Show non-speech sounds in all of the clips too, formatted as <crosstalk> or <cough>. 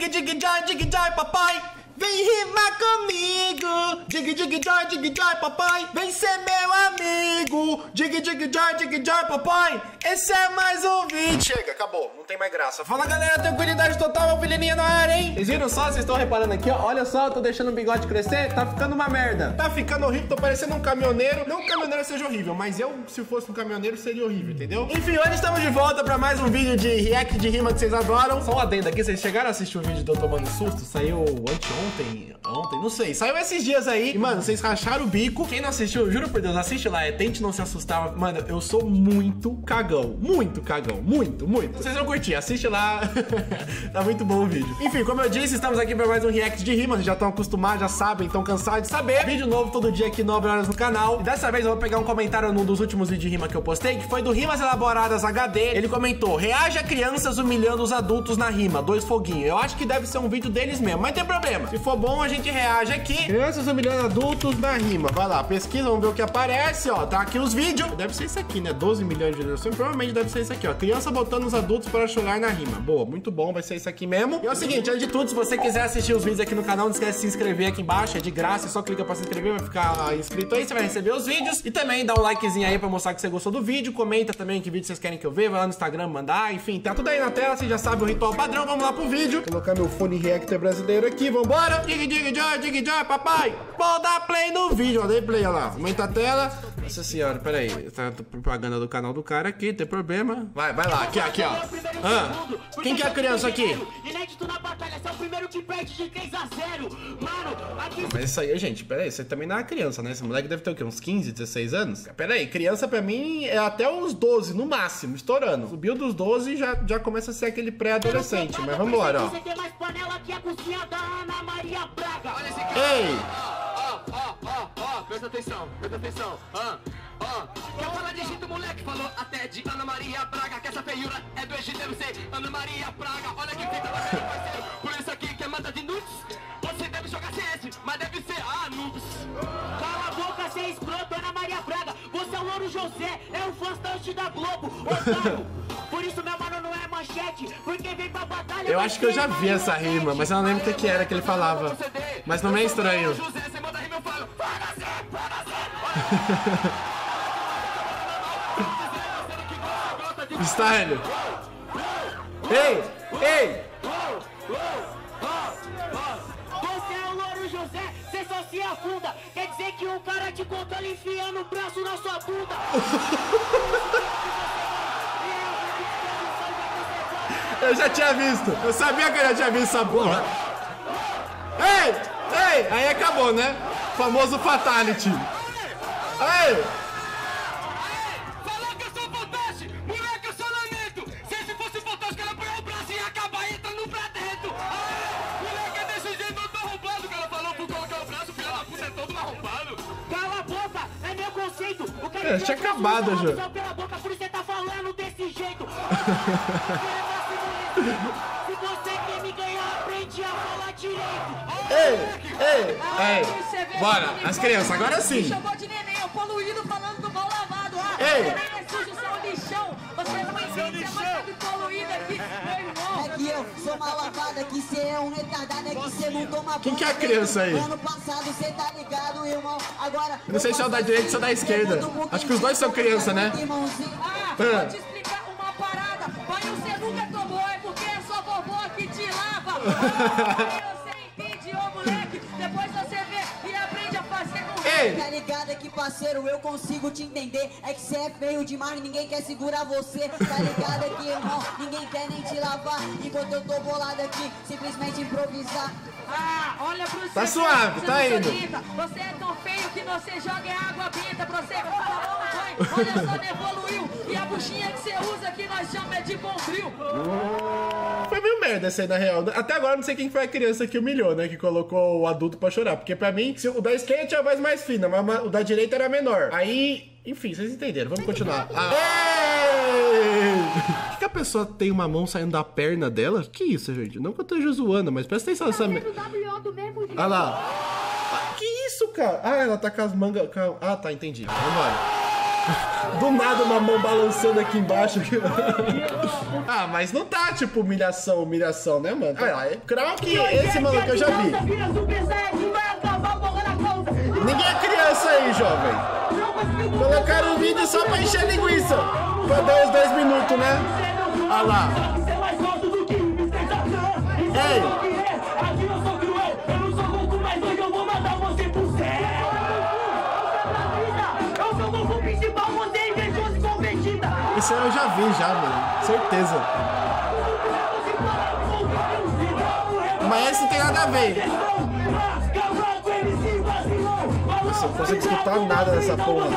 Dig, dig, joy, dig, joy, papai. Vem rimar comigo. Dig, dig, joy, dig, joy, papai. Vem ser meu amigo. Dig, dig, joy, dig, joy, papai. Esse é mais um vídeo. Chega, acabou. Não tem mais graça. Fala, galera. Tranquilidade total. Meu filhinho na área, hein? Vocês viram só? Vocês estão reparando aqui, ó. Olha só, eu tô deixando o bigode crescer. Tá ficando uma merda. Tá ficando horrível. Tô parecendo um caminhoneiro. Não que o caminhoneiro seja horrível, mas eu, se fosse um caminhoneiro, seria horrível, entendeu? Enfim, hoje estamos de volta pra mais um vídeo de react de rima que vocês adoram. Só um adendo aqui. Vocês chegaram a assistir o vídeo do Eu Tomando Susto? Saiu anteontem, ontem, não sei. Saiu esses dias aí. E, mano, vocês racharam o bico. Quem não assistiu, juro por Deus, assiste lá. É Tente Não Se Assustar. Mano, eu sou muito cagão. Muito cagão. Muito, muito. Vocês vão curtir. Assiste lá. <laughs> tá muito bom o vídeo. Enfim, como eu disse, estamos aqui pra mais um react de rimas. Vocês já estão acostumados, já sabem, estão cansados de saber. Vídeo novo todo dia aqui, 9 horas no canal. E dessa vez eu vou pegar um comentário num dos últimos vídeos de rima que eu postei, que foi do Rimas Elaboradas HD. Ele comentou: reage a crianças humilhando os adultos na rima. Dois foguinhos. Eu acho que deve ser um vídeo deles mesmo. Mas tem problema. Se for bom, a gente reage aqui. Crianças humilhando adultos na rima. Vai lá, pesquisa, vamos ver o que aparece, ó. Tá aqui os vídeos. Deve ser isso aqui, né? 12 milhões de visualizações. Provavelmente deve ser isso aqui, ó. Criança botando os adultos para chorar na rima. Boa, muito bom. Vai ser isso aqui mesmo. E é o seguinte, antes de tudo, se você quiser assistir os vídeos aqui no canal, não esquece de se inscrever aqui embaixo. É de graça, é só clica pra se inscrever, vai ficar inscrito aí. Você vai receber os vídeos. E também dá um likezinho aí pra mostrar que você gostou do vídeo. Comenta também que vídeo vocês querem que eu veja. Vai lá no Instagram mandar. Enfim, tá tudo aí na tela. Você já sabe o ritual padrão. Vamos lá pro vídeo. Vou colocar meu fone reactor brasileiro aqui. Vambora. Dig, dig, joy, dig, joy, papai. Vou dar play no vídeo. Ó, dei play, ó lá. Aumenta a tela. Nossa senhora, peraí. Tá propaganda do canal do cara aqui, tem problema. Vai, vai lá, aqui, aqui, ó. Ah, quem que é a criança aqui? Inédito na batalha, você é o primeiro que perde de 3 a 0. Mano, aqui Mas isso aí, gente, peraí, você também não é criança, né? Esse moleque deve ter o quê? Uns 15, 16 anos? Peraí, criança pra mim é até uns 12, no máximo, estourando. Subiu dos 12 e já, já começa a ser aquele pré-adolescente. Mas vamos embora, ó. Panela que a cozinha da Ana Maria Braga. Olha esse Ei! Ó, ó, ó, ó, presta atenção, presta atenção. Ah, ó. Quer falar de Egito, moleque? Falou até de Ana Maria Braga, que essa feiura é do Egito, deve ser Ana Maria Braga. Olha que fita bacana, parceiro. Por isso aqui que é manda de nudes. Você deve jogar CS, mas deve ser anubis. Cala a boca, você é escroto, Ana Maria Braga. Você é o Louro José, é o fãstante da Globo, otário. Por isso, meu mano, não é Eu acho que eu já vi essa rima, mas eu não lembro o que, era que ele falava. Mas não é estranho. Zé, fala Zé. Style. Ei, ei! Você é o Louro José, você só se afunda. Quer dizer que um cara te conta enfiando o braço na sua bunda. <laughs> Eu já tinha visto. Eu sabia que eu já tinha visto essa porra. Ei! Ei! Aí acabou, né? Famoso Fatality. Ei! Falou que eu sou fantástico, moleque, eu sou lamento. Se esse fosse fantástico, ela põe o braço e acabar entrando pra dentro. Ah, moleque, é desse jeito, eu tô roubando. Que ela falou por colocar o braço, filho da puta, é todo arrombado. Cala a boca, é meu conceito. O cara É, tinha acabado já. Pela boca, por isso você tá falando desse jeito. <laughs> Se você quer me ganhar, aprende a falar direito. Ei! Ei! Ei! Bora! As crianças, agora sim! chamou de neném, é o poluído falando do mal lavado. Ah, Ei. neném é sujo, você é um lixão. Você não entende, é que poluído aqui, meu irmão. É que eu sou mal lavada, que cê é um retardado, é que cê não toma Quem que é a criança aí? Ano passado cê tá ligado, irmão. Agora. Não sei se é o da direita ou se é o da esquerda. Acho que os dois são criança, né? Irmãozinho. Ah, Ah. Você entende, ô moleque? Depois você vê e aprende a fazer com Ei! Tá ligado é que parceiro, eu consigo te entender. É que cê é feio demais, ninguém quer segurar você. Tá ligado é que, irmão, ninguém quer nem te lavar. Enquanto eu tô bolado aqui, simplesmente improvisar. Ah, olha pro Tá céu, suave, você tá indo. Você é tão feio que você joga água benta. Pra você olha só, evoluiu. E a buchinha que você usa que nós chamamos é de bombril. Foi meio merda essa aí, na real. Até agora eu não sei quem foi a criança que humilhou, né? Que colocou o adulto pra chorar. Porque pra mim, o da esquerda tinha a voz mais fina, mas o da direita era menor. Aí, enfim, vocês entenderam. Vamos continuar. Ah. Por que, que a pessoa tem uma mão saindo da perna dela? Que isso, gente? Não que eu esteja zoando, mas presta atenção nessa... me- do mesmo jeito. Olha lá. Ah, que isso, cara? Ah, ela tá com as mangas... Ah, tá, entendi. Vambora. Do nada uma mão balançando aqui embaixo. ah, mas não tá tipo humilhação, humilhação, né, mano? Ah, é Krauk, esse mano que eu já vi. Ninguém é criança aí, jovem. Colocaram o vídeo só pra encher linguiça. Pra dar os 10 minutos, né? Ah lá. Ei! Aí eu já vi, já, mano. Certeza. Mas esse não tem nada a ver. Nossa, eu não consigo escutar nada dessa porra.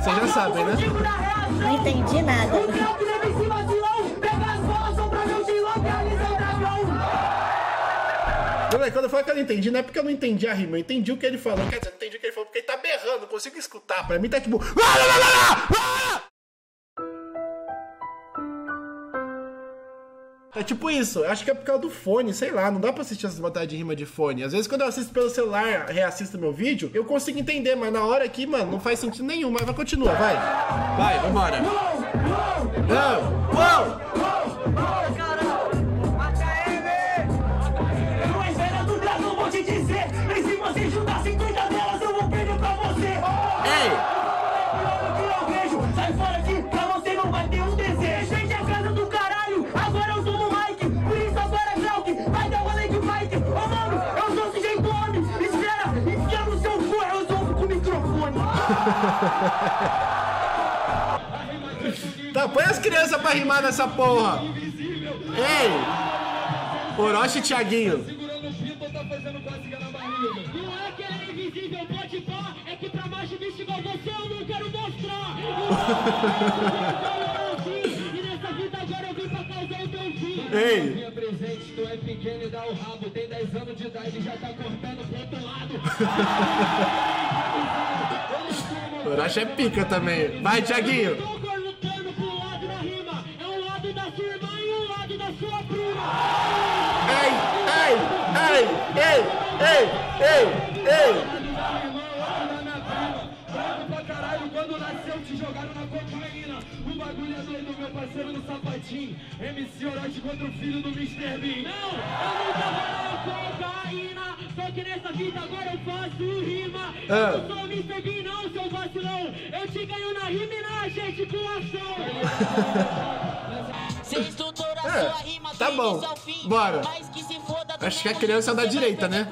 Você já sabe, né? Não entendi nada. Quando eu falo que eu não entendi, não é porque eu não entendi a rima, eu entendi o que ele falou. Quer dizer, entendi o que ele falou, porque ele tá berrando, não consigo escutar. Pra mim tá tipo. É tipo isso, acho que é por causa do fone, sei lá, não dá pra assistir essas batalhas de rima de fone. Às vezes quando eu assisto pelo celular, reassisto meu vídeo, eu consigo entender, mas na hora aqui, mano, não faz sentido nenhum. Mas vai, continua, vai. Vai, vambora. Não! Uou! Ei! Tá, põe as crianças pra rimar nessa porra. Ei! Orochi e Thiaguinho. Não é que é invisível, pode pá, é que pra macho bicho igual você eu não quero mostrar. E nessa vida agora eu vim pra causar o teu fim. Ei! Presente, tu é pequeno e dá o rabo. Tem 10 anos de idade e já tá cortando pro outro lado. <laughs> Orochi é pica também. Vai, Thiaguinho. Tô lutando pro lado da rima. Lado da sua irmã lado da sua prima. Ei, ei, ei, ei, ei, ei, ei. Bravo pra caralho, quando nasceu te jogaram na cocaína. O bagulho é doido, meu parceiro no sapatinho. MC Orochi contra o filho do Mr. Bean. Não, eu nunca vou cocaína. Só que nessa vida agora eu faço rima. Ah. Eu sou Mr. Bean, É, sua rima tá bom. fim. Bora. Que Acho que a criança é jeito, da direita, né?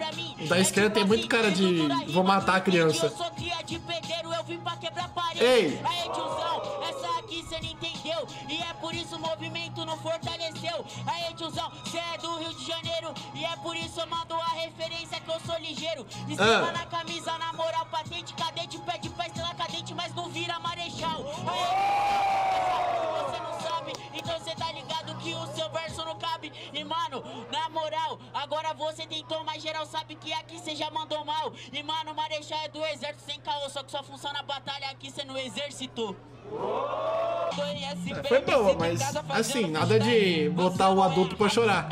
da esquerda É tem tipo muito assim, cara de vou matar a criança. Eu E é por isso o movimento não fortaleceu. Aí, tiozão, cê é do Rio de Janeiro. E é por isso eu mando a referência que eu sou ligeiro. Estrela Ah. na camisa, na moral, patente, cadete, pé de pé, estrela cadente, mas não vira marechal. Aí, E mano, na moral, agora você tentou, mas geral sabe que aqui você já mandou mal. E mano, Marechal é do exército sem caô, só que só funciona a batalha aqui você não exercitou. É, Foi boa, mas assim, nada de botar o adulto pra chorar.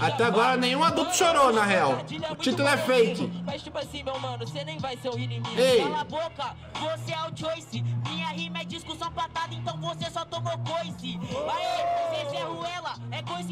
Até agora nenhum adulto chorou, na real. O título é fake. Mas tipo assim, meu mano, você nem vai ser o inimigo. Ei. Cala a boca, você é o choice. Minha rima é discussão patada, então você só tomou coice. Aê,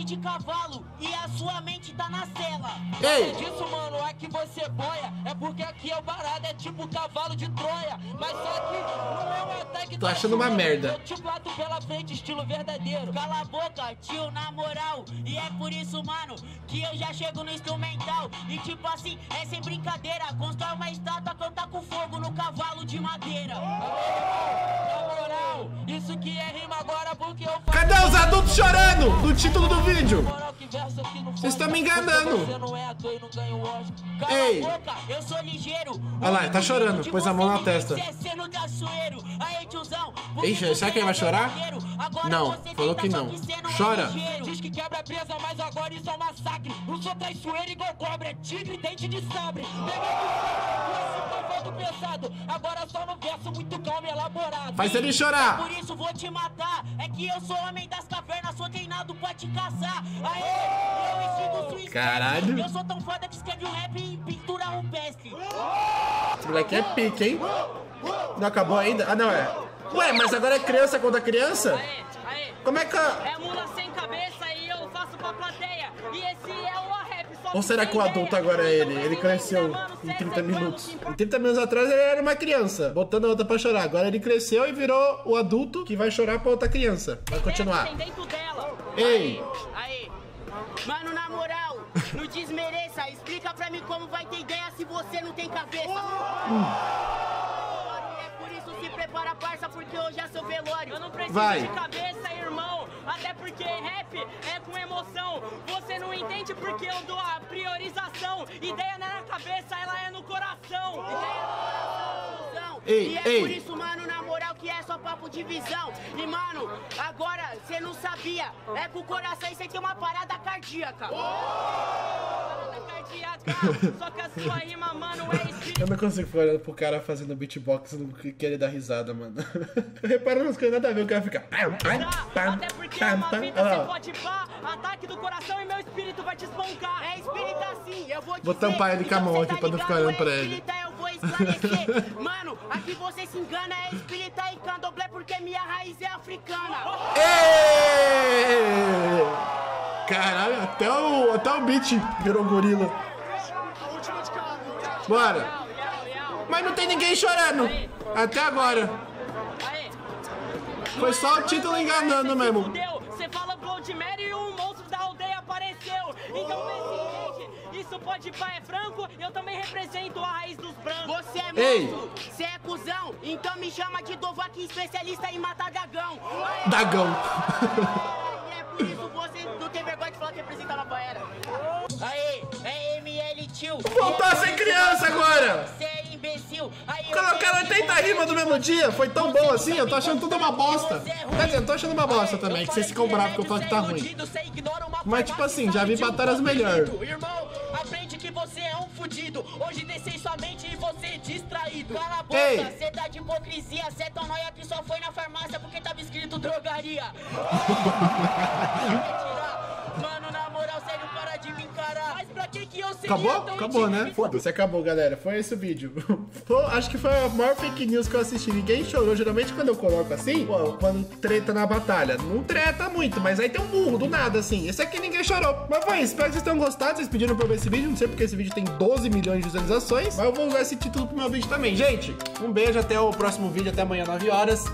é de cavalo e a sua mente tá na cela. Ei! disso, mano, aqui você boia. É porque aqui é o barato, é tipo cavalo de Troia. Mas só que não é um ataque Tô achando uma merda. Eu te bato pela frente, estilo verdadeiro. Cala a boca, tio, na moral. E é por isso, mano, que eu já chego no instrumental. E tipo assim, é sem brincadeira. Constrói uma estátua, canta com fogo no cavalo de madeira. Na moral, isso que é rima agora porque eu faço. Cadê os adultos chorando no título do vídeo? Vocês estão me enganando. é Ei. Olha lá, tá chorando, pôs a mão na testa. Ixi, será que ele vai chorar? Não, falou que não. é Chora. Diz que quebra presa, mas agora isso é um massacre. Não sou traiçoeiro igual cobra, é tigre, dente de sabre. Peguei pesado. Agora só no verso muito calmo e elaborado. Faz ele chorar. Por isso vou te matar. É que eu sou homem das cavernas, sou treinado pra te caçar. Aê, eu sua. Caralho. Eu sou tão foda que escreve um rap em pintura rupestre. Esse moleque é pique, hein? Não acabou ainda? Ah, não, é. Ué, mas agora é criança contra criança? Aê, aê. Como é que... É mula sem cabeça e eu faço pra plateia. E esse é o Ou será que o adulto agora é ele? Ele cresceu em 30 minutos. Em 30 minutos atrás ele era uma criança, botando a outra pra chorar. Agora ele cresceu e virou o adulto que vai chorar pra outra criança. Vai continuar. Ei! Mano, na moral, não desmereça. Explica pra mim como vai ter ideia se você não tem cabeça. É por isso se prepara, parça, porque hoje é seu velório. Eu não preciso Vai. de cabeça, irmão. Até porque rap é com emoção. Você não entende porque eu dou a priorização. Ideia não é na cabeça, ela é no coração. Ideia no coração. Ei, e é ei. por isso, mano, na moral, que é só papo de visão. E, mano, agora, cê não sabia. É com o coração e cê tem uma parada cardíaca. Parada é. Eu não consigo ficar olhando pro cara fazendo beatbox e não querer dar risada, mano. <laughs> Reparando nas coisas nada a ver, o cara fica. Até porque é uma vida, você pode pá, ataque do coração e meu espírito vai te espancar. É espírita sim, eu vou tampar ele com a Então mão aqui tá pra não ficar ligado, olhando pra é ele. <laughs> Mano, aqui você se engana, é espírita e candomblé até o, até o beat virou gorila. Bora. Mas não tem ninguém chorando. Até agora. Aê. Foi só o título enganando mesmo. Você fala Blood Mary e um monstro da aldeia apareceu. Então vê se entende. Isso pode pá é franco, eu também represento a raiz dos brancos. Você é Ei. monstro, você é cuzão, então me chama de Dovak, especialista em matar dragão. Dagão. <laughs> de falar que representa a Nova Era. Aê, é ML Tio. Voltou a ser criança agora. Você é imbecil. Aí Colocaram sei que 80 você rimas no mesmo dia. Foi tão bom assim. Eu tô achando tudo uma bosta. Quer dizer, eu tô achando uma bosta também. Que vocês ficam bravos que eu falo que tá ruim. Mas, tipo assim, já vi batalhas melhor. Irmão, aprende que você é um fudido. Hoje descei sua mente e você é distraído. Cala a boca, Ei. cê tá de hipocrisia. Cê é tão nóia que só foi na farmácia porque tava escrito drogaria. <laughs> Acabou? Acabou, né? Foda-se, acabou, galera. Foi esse o vídeo. <laughs> Pô, acho que foi a maior fake news que eu assisti. Ninguém chorou. Geralmente, quando eu coloco assim, pô, quando treta na batalha, não treta muito, mas aí tem um burro do nada, assim. Esse aqui ninguém chorou. Mas foi isso. Espero que vocês tenham gostado. Vocês pediram pra eu ver esse vídeo. Não sei porque esse vídeo tem 12 milhões de visualizações. Mas eu vou usar esse título pro meu vídeo também. Gente, um beijo. Até o próximo vídeo. Até amanhã, 9 horas.